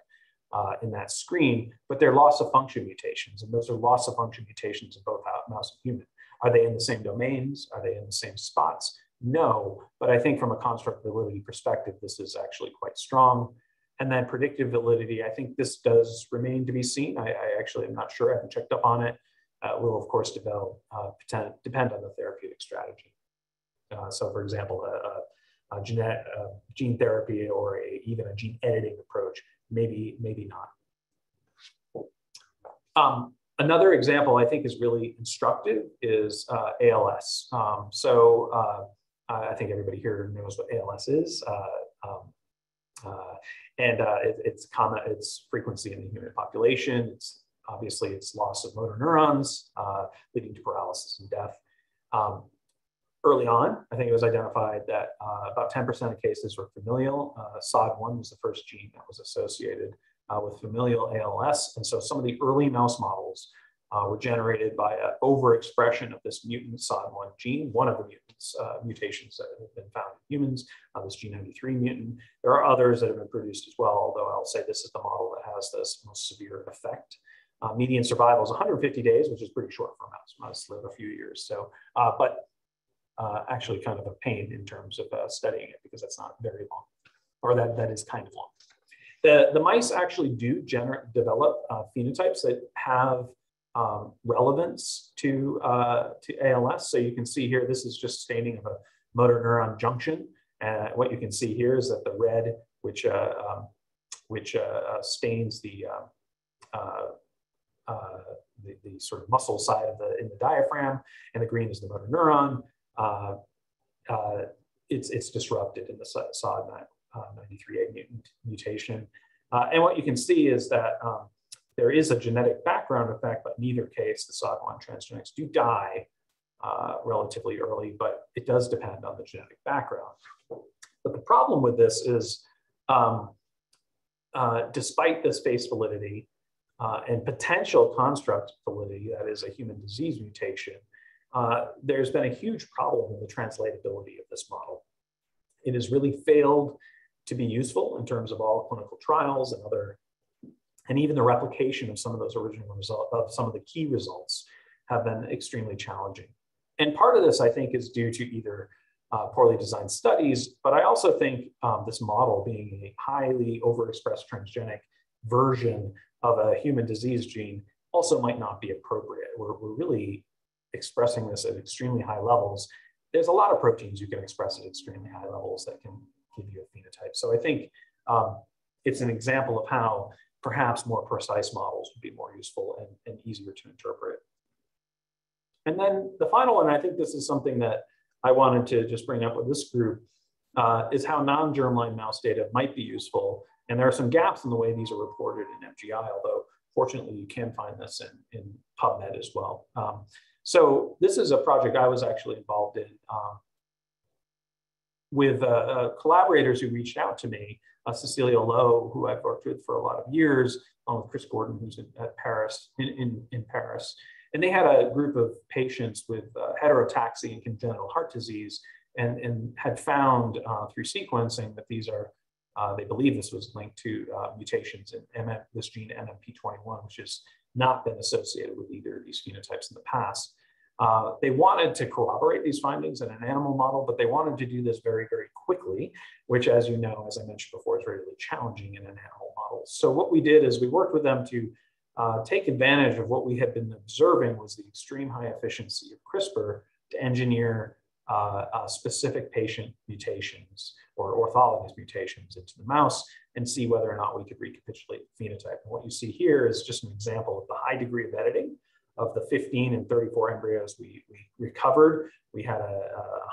Uh, in that screen, but they're loss of function mutations. And those are loss of function mutations in both mouse and human. Are they in the same domains? Are they in the same spots? No, but I think from a construct validity perspective, this is actually quite strong. And then predictive validity, I think this does remain to be seen. I, I actually am not sure, I haven't checked up on it. Uh, will of course develop, uh, depend on the therapeutic strategy. Uh, so for example, a, a, a genetic, gene therapy or a, even a gene editing approach, maybe, maybe not. Um, another example I think is really instructive is uh, ALS. Um, so uh, I think everybody here knows what ALS is. Uh, um, uh, and uh, it, it's common, its frequency in the human population. It's obviously it's loss of motor neurons, leading to paralysis and death. Um, early on, I think it was identified that uh, about 10% of cases were familial. Uh, SOD1 was the first gene that was associated uh, with familial ALS. And so some of the early mouse models uh, were generated by overexpression of this mutant SOD1 gene, one of the mutants, uh, mutations that have been found in humans, uh, this G93 mutant. There are others that have been produced as well, although I'll say this is the model that has this most severe effect. Uh, median survival is 150 days, which is pretty short for mouse. Mice live a few years. So, uh, but uh, actually kind of a pain in terms of studying it because that's not very long, or that, that is kind of long. The, the mice actually do generate, develop phenotypes that have um, relevance to, uh, to ALS. So you can see here, this is just staining of a motor neuron junction. And what you can see here is that the red, which, uh, um, which uh, uh stains the, uh, uh, the, the, sort of muscle side of the, in the diaphragm, and the green is the motor neuron. It's, it's disrupted in the SOD93A mutant mutation. and what you can see is that um, there is a genetic background effect, but in either case, the SOD1 transgenics do die uh, relatively early, but it does depend on the genetic background. But the problem with this is, um, uh, despite this face validity uh, and potential construct validity, that is a human disease mutation, uh, there's been a huge problem in the translatability of this model. It has really failed to be useful in terms of all clinical trials and other and even the replication of some of those original results, of some of the key results have been extremely challenging. And part of this, I think, is due to either uh, poorly designed studies, but I also think um, this model being a highly overexpressed transgenic version of a human disease gene also might not be appropriate. We're, we're really expressing this at extremely high levels. There's a lot of proteins you can express at extremely high levels that can give you a phenotype. So I think um, it's an example of how perhaps more precise models would be more useful and, and easier to interpret. And then the final one, I think this is something that I wanted to just bring up with this group, uh, is how non-germline mouse data might be useful. And there are some gaps in the way these are reported in MGI, although fortunately you can find this in, in PubMed as well. Um, so this is a project I was actually involved in um, with uh, uh, collaborators who reached out to me uh, Cecilia Lowe, who I've worked with for a lot of years, along with Chris Gordon, who's in, at Paris, in, in, in, Paris. And they had a group of patients with uh, heterotaxy and congenital heart disease and, and had found uh, through sequencing that these are, uh, they believe this was linked to uh, mutations in this gene NMP21, which has not been associated with either of these phenotypes in the past. Uh, they wanted to corroborate these findings in an animal model, but they wanted to do this very, very quickly, which, as you know, as I mentioned before, is really challenging in an animal model. So what we did is we worked with them to uh, take advantage of what we had been observing was the extreme high efficiency of CRISPR to engineer uh, uh, specific patient mutations or orthologous mutations into the mouse and see whether or not we could recapitulate phenotype. And what you see here is just an example of the high degree of editing of the 15 and 34 embryos we, we recovered, we had a,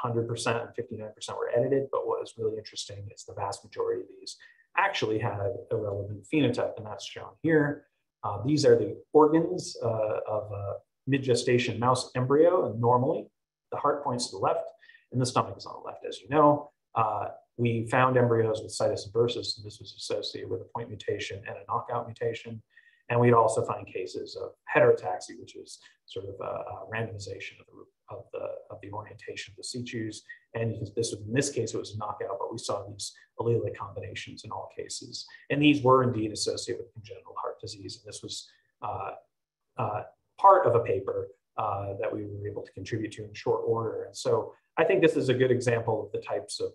a 100% and 59% were edited. But what was really interesting is the vast majority of these actually had a relevant phenotype, and that's shown here. Uh, these are the organs uh, of a mid-gestation mouse embryo, and normally the heart points to the left, and the stomach is on the left, as you know. Uh, we found embryos with situs inversus, and this was associated with a point mutation and a knockout mutation. And we'd also find cases of heterotaxy, which is sort of a, a randomization of the, of, the, of the orientation of the situs, And this, was in this case, it was a knockout, but we saw these allelic combinations in all cases. And these were indeed associated with congenital heart disease. And this was uh, uh, part of a paper uh, that we were able to contribute to in short order. And so I think this is a good example of the types of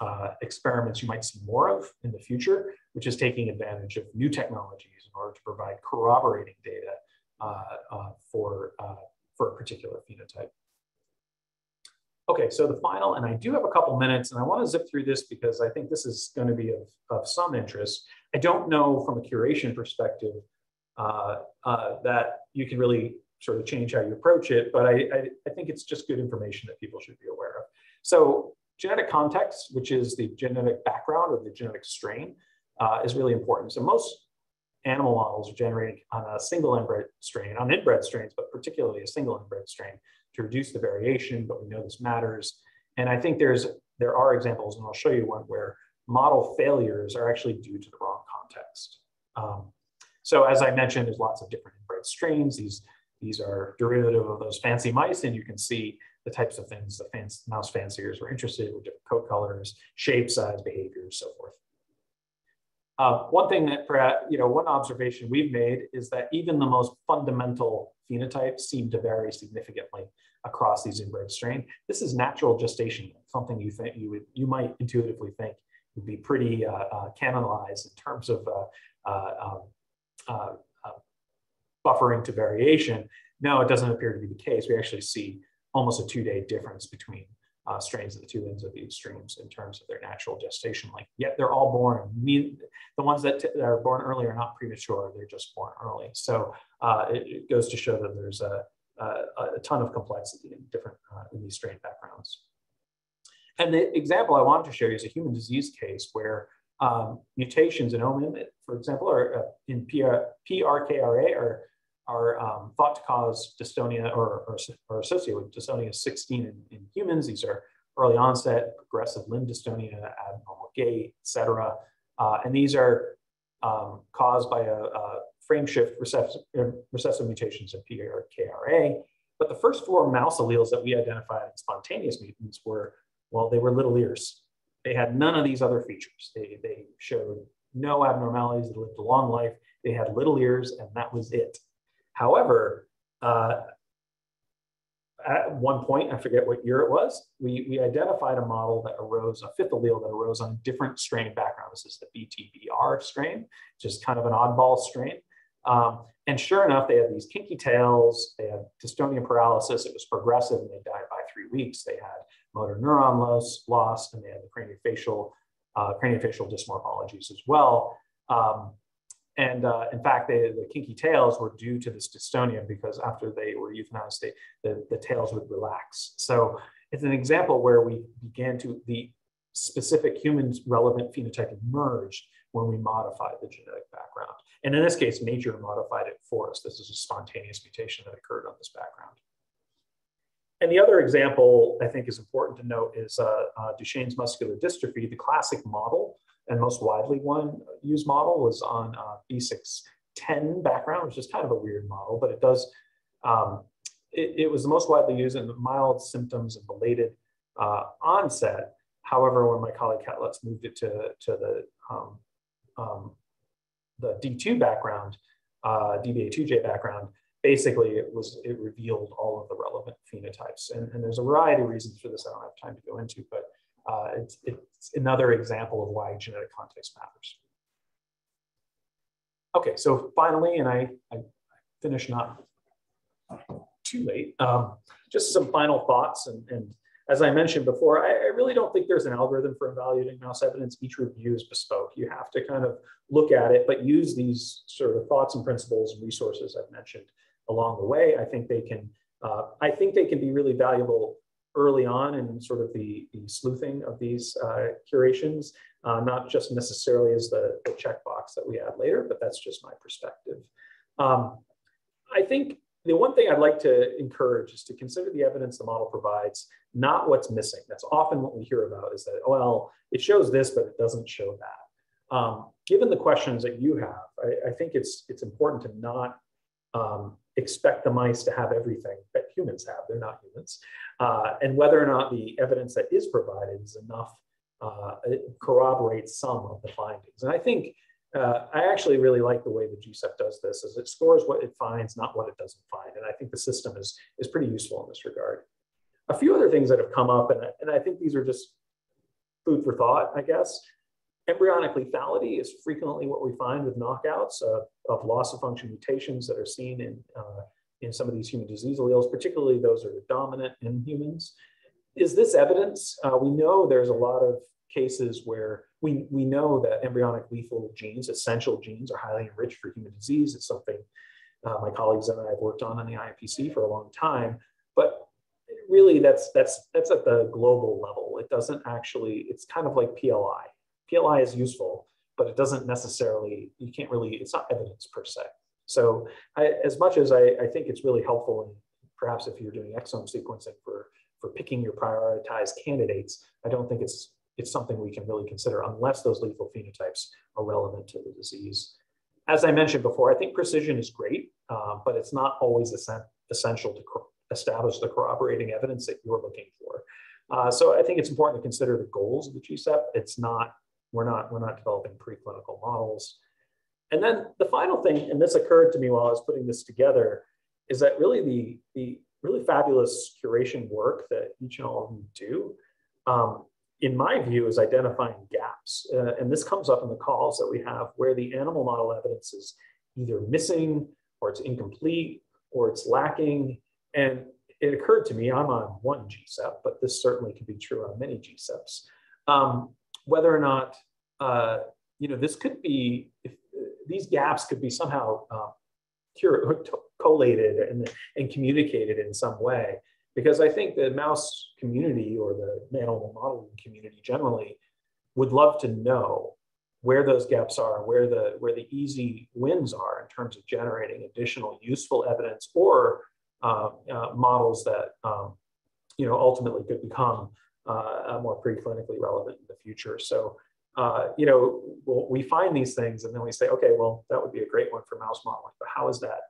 uh, uh, experiments you might see more of in the future, which is taking advantage of new technologies in order to provide corroborating data uh, for, for a particular phenotype. Okay, so the final, and I do have a couple minutes, and I want to zip through this because I think this is going to be of, of some interest. I don't know from a curation perspective uh, uh, that you can really sort of change how you approach it, but I, I, I, think it's just good information that people should be aware of. So genetic context, which is the genetic background or the genetic strain, uh, is really important. So most animal models are generated on a single inbred strain, on inbred strains, but particularly a single inbred strain to reduce the variation, but we know this matters. And I think there's there are examples, and I'll show you one where model failures are actually due to the wrong context. Um, so as I mentioned, there's lots of different inbred strains. These, these are derivative of those fancy mice, and you can see the types of things the fancy, mouse fanciers were interested with different coat colors, shape, size, behaviors, so forth. Uh, one thing that, you know, one observation we've made is that even the most fundamental phenotypes seem to vary significantly across these inbred strain. This is natural gestation, something you think you would you might intuitively think would be pretty uh, uh, canonized in terms of uh, uh, um, uh, buffering to variation. No, it doesn't appear to be the case. We actually see almost a two-day difference between uh, strains at the two ends of the extremes in terms of their natural gestation length. Yet they're all born. the ones that, that, are born early are not premature; they're just born early. So uh, it, it, goes to show that there's a, a, a ton of complexity in different uh, in these strain backgrounds. And the example I wanted to show is a human disease case where um, mutations in OMIM, for example, or uh, in PR, PRKRA are, are um, thought to cause dystonia or, or associated with dystonia 16 in, in, humans. These are early onset, progressive limb dystonia, abnormal gait, et cetera. Uh, and these are um, caused by a, a frame shift recessive, recessive mutations in PRKRA. But the first four mouse alleles that we identified as spontaneous mutants were, well, they were little ears. They had none of these other features. They, they showed no abnormalities. They lived a long life. They had little ears, and that was it. However, uh, at one point, I forget what year it was, we, we identified a model that arose, a fifth allele that arose on a different strain background. This is the BTBR strain, just kind of an oddball strain. Um, and sure enough, they had these kinky tails, they had dystonia paralysis, it was progressive, and they died by three weeks. They had motor neuron loss, loss and they had the craniofacial, uh, craniofacial dysmorphologies as well. Um, and uh, in fact, they, the kinky tails were due to this dystonia because after they were euthanized, they, the, the tails would relax. So it's an example where we began to, the specific human relevant phenotype emerged when we modified the genetic background. And in this case, nature modified it for us. This is a spontaneous mutation that occurred on this background. And the other example I think is important to note is uh, uh, Duchenne's muscular dystrophy. The classic model and most widely one used model was on uh, B610 background, which is kind of a weird model, but it does, um, it, it, was the most widely used in the mild symptoms and belated uh, onset. However, when my colleague Kat moved it to, to the, um, um, the D2 background, uh, DBA2J background, basically it was it revealed all of the relevant phenotypes. And, and there's a variety of reasons for this I don't have time to go into, but uh, it's, it's another example of why genetic context matters. Okay, so finally, and I, I finish not too late, um, just some final thoughts. And, and as I mentioned before, I, I, really don't think there's an algorithm for evaluating mouse evidence. Each review is bespoke. You have to kind of look at it, but use these sort of thoughts and principles and resources I've mentioned along the way. I think they can, uh, I think they can be really valuable early on in sort of the, the sleuthing of these uh, curations, uh, not just necessarily as the, the checkbox that we add later, but that's just my perspective. Um, I think the one thing I'd like to encourage is to consider the evidence the model provides, not what's missing. That's often what we hear about is that, well, it shows this, but it doesn't show that. Um, given the questions that you have, I, I, think it's, it's important to not um, expect the mice to have everything that humans have. They're not humans. Uh, and whether or not the evidence that is provided is enough uh, corroborates some of the findings. And I think uh, I actually really like the way the GCEP does this, is it scores what it finds, not what it doesn't find. And I think the system is, is pretty useful in this regard. A few other things that have come up, and, and I think these are just food for thought, I guess. Embryonic lethality is frequently what we find with knockouts uh, of loss of function mutations that are seen in, uh, in some of these human disease alleles, particularly those that are dominant in humans. Is this evidence? Uh, we know there's a lot of cases where we, we know that embryonic lethal genes, essential genes, are highly enriched for human disease. It's something uh, my colleagues and I have worked on in the IFPC for a long time. But really, that's that's that's at the global level. It doesn't actually. It's kind of like PLI. PLI is useful, but it doesn't necessarily. You can't really. It's not evidence per se. So, I, as much as I, I think it's really helpful, and perhaps if you're doing exome sequencing for for picking your prioritized candidates, I don't think it's it's something we can really consider unless those lethal phenotypes are relevant to the disease. As I mentioned before, I think precision is great, uh, but it's not always essential to establish the corroborating evidence that you're looking for. Uh, so I think it's important to consider the goals of the GCEP. It's not, we're not, we're not developing preclinical models. And then the final thing, and this occurred to me while I was putting this together, is that really the, the really fabulous curation work that each and all of you do um, in my view, is identifying gaps. Uh, and this comes up in the calls that we have where the animal model evidence is either missing or it's incomplete or it's lacking. And it occurred to me, I'm on one GCEP, but this certainly could be true on many GCEPs, um, whether or not, uh, you know, this could be, if, uh, these gaps could be somehow uh, collated and, and communicated in some way. Because I think the mouse community or the animal modeling community generally would love to know where those gaps are, where the where the easy wins are in terms of generating additional useful evidence or uh, uh, models that um, you know ultimately could become uh, more preclinically relevant in the future. So uh, you know we'll, we find these things and then we say, okay, well that would be a great one for mouse modeling, but how is that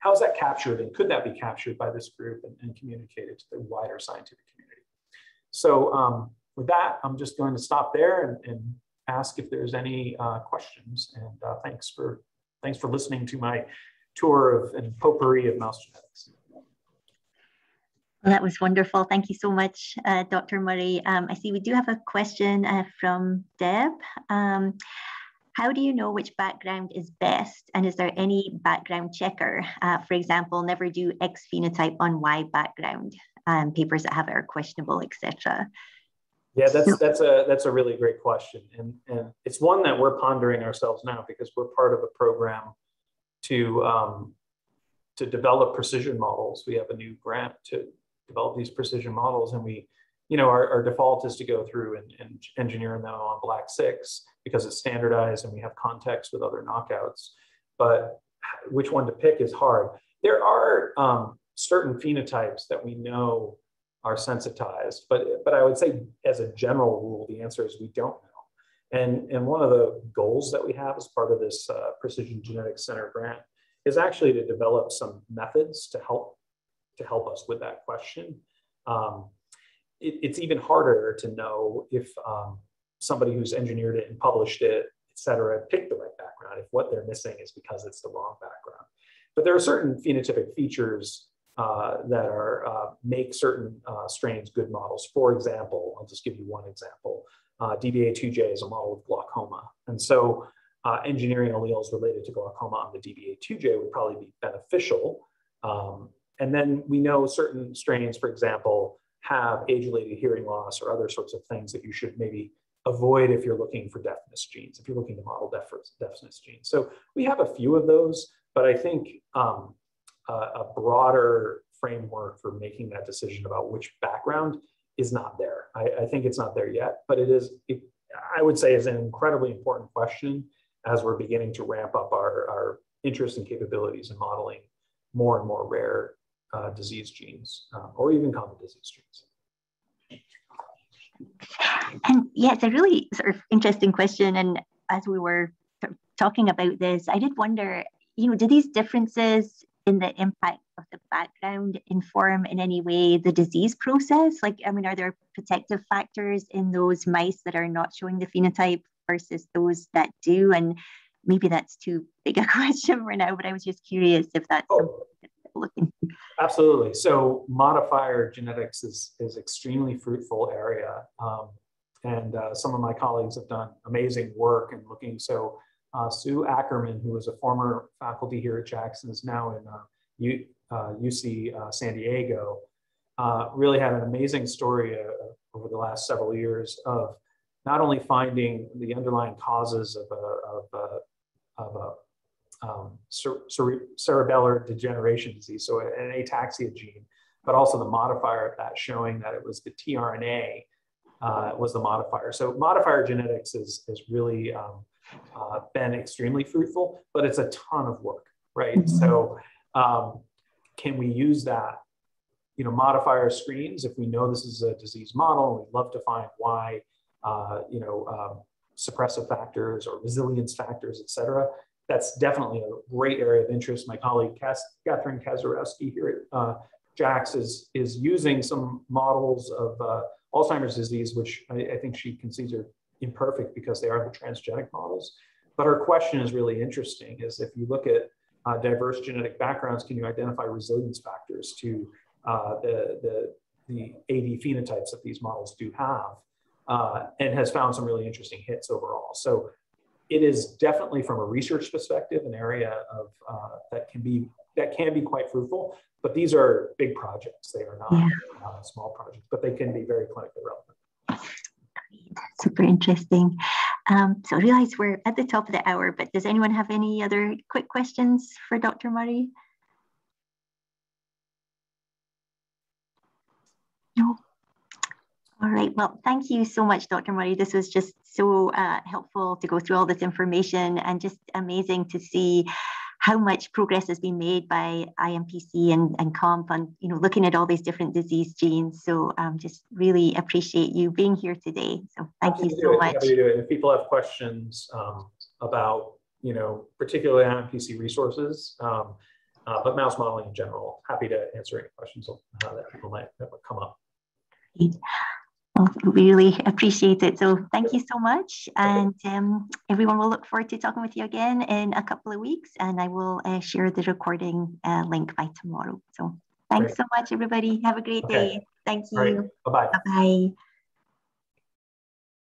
how is that captured and could that be captured by this group and, and communicated to the wider scientific community? So um, with that, I'm just going to stop there and, and ask if there's any uh, questions. And uh, thanks for thanks for listening to my tour of and potpourri of mouse genetics. Well, that was wonderful. Thank you so much, uh, Dr. Murray. Um, I see we do have a question uh, from Deb. Um, how do you know which background is best? And is there any background checker? Uh, for example, never do X phenotype on Y background. Um, papers that have it are questionable, etc. Yeah, that's that's a that's a really great question, and and it's one that we're pondering ourselves now because we're part of a program to um, to develop precision models. We have a new grant to develop these precision models, and we you know, our, our default is to go through and, and engineer them on Black 6 because it's standardized and we have context with other knockouts. But which one to pick is hard. There are um, certain phenotypes that we know are sensitized, but, but I would say as a general rule, the answer is we don't know. And, and one of the goals that we have as part of this uh, Precision Genetics Center grant is actually to develop some methods to help to help us with that question. Um, it, it's even harder to know if um, somebody who's engineered it and published it, et cetera, picked the right background, if what they're missing is because it's the wrong background. But there are certain phenotypic features uh, that are uh, make certain uh, strains good models. For example, I'll just give you one example. Uh, DBA2J is a model of glaucoma. And so uh, engineering alleles related to glaucoma on the DBA2J would probably be beneficial. Um, and then we know certain strains, for example, have age-related hearing loss or other sorts of things that you should maybe avoid if you're looking for deafness genes, if you're looking to model deafness genes. So we have a few of those, but I think um, a, a broader framework for making that decision about which background is not there. I, I think it's not there yet, but it is, it, I would say is an incredibly important question as we're beginning to ramp up our, our interest and capabilities in modeling more and more rare uh, disease genes uh, or even common disease genes. And yeah, it's a really sort of interesting question. And as we were sort of talking about this, I did wonder, you know, do these differences in the impact of of the background inform in any way the disease process? Like, I mean, are there protective factors in those mice that are not showing the phenotype versus those that do? And maybe that's too big a question for now, but I was just curious if that's oh, looking. Absolutely. So modifier genetics is is extremely fruitful area, um, and uh, some of my colleagues have done amazing work in looking. So uh, Sue Ackerman, who was a former faculty here at Jackson, is now in uh, U, UC uh, uh, San Diego. Uh, really had an amazing story over the last several years of not only finding the underlying causes of a, of a, of a um, cere cerebellar degeneration disease, so an ataxia gene, but also the modifier of that showing that it was the tRNA uh, was the modifier. So modifier genetics is, is really um, uh, been extremely fruitful, but it's a ton of work, right? Mm-hmm. So um, can we use that, you know, modifier screens if we know this is a disease model, and we'd love to find why, uh, you know, um, suppressive factors or resilience factors, et cetera. That's definitely a great area of interest. My colleague Catherine Kazarowski here at uh, JAX is, is using some models of uh, Alzheimer's disease, which I, I, think she concedes are imperfect because they are the transgenic models. But her question is really interesting is if you look at uh, diverse genetic backgrounds, can you identify resilience factors to uh, the, the, the AD phenotypes that these models do have? Uh, and has found some really interesting hits overall. So it is definitely from a research perspective, an area of uh, that can be that can be quite fruitful. But these are big projects; they are not, yeah. not small projects, but they can be very clinically relevant super interesting. Um, so I realize we're at the top of the hour, but does anyone have any other quick questions for Dr. Murray? No. All right, well, thank you so much, Dr. Murray. This was just so uh, helpful to go through all this information and just amazing to see how much progress has been made by IMPC and, and COMP on you know looking at all these different disease genes. So um, just really appreciate you being here today. So thank Happy you so much. Happy to do it. If people have questions um, about you know particularly IMPC resources, um, uh, but mouse modeling in general, happy to answer any questions uh, that people might that would come up. Great. Well, we really appreciate it. So thank you so much. And um, everyone will look forward to talking with you again in a couple of weeks. And I will uh, share the recording uh, link by tomorrow. So thanks great. so much, everybody. Have a great okay. day. Thank you. Bye-bye. Bye-bye.